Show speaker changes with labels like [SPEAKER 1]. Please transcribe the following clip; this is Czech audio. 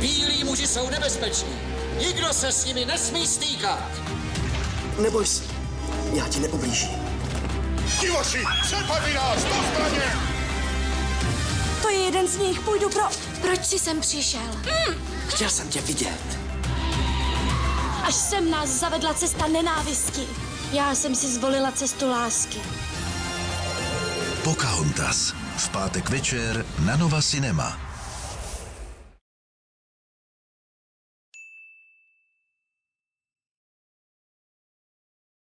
[SPEAKER 1] Bílí muži jsou nebezpeční. Nikdo se s nimi nesmí stýkat.
[SPEAKER 2] Neboj se, já ti neublížím.
[SPEAKER 3] Divoši, přepadli nás, do zbraně!
[SPEAKER 4] To je jeden z nich, půjdu pro...
[SPEAKER 5] Proč jsi sem přišel? Hmm.
[SPEAKER 2] Chtěl jsem tě vidět.
[SPEAKER 5] Až sem nás zavedla cesta nenávisti. Já jsem si zvolila cestu lásky.
[SPEAKER 6] Pocahontas. V pátek večer na Nova Cinema.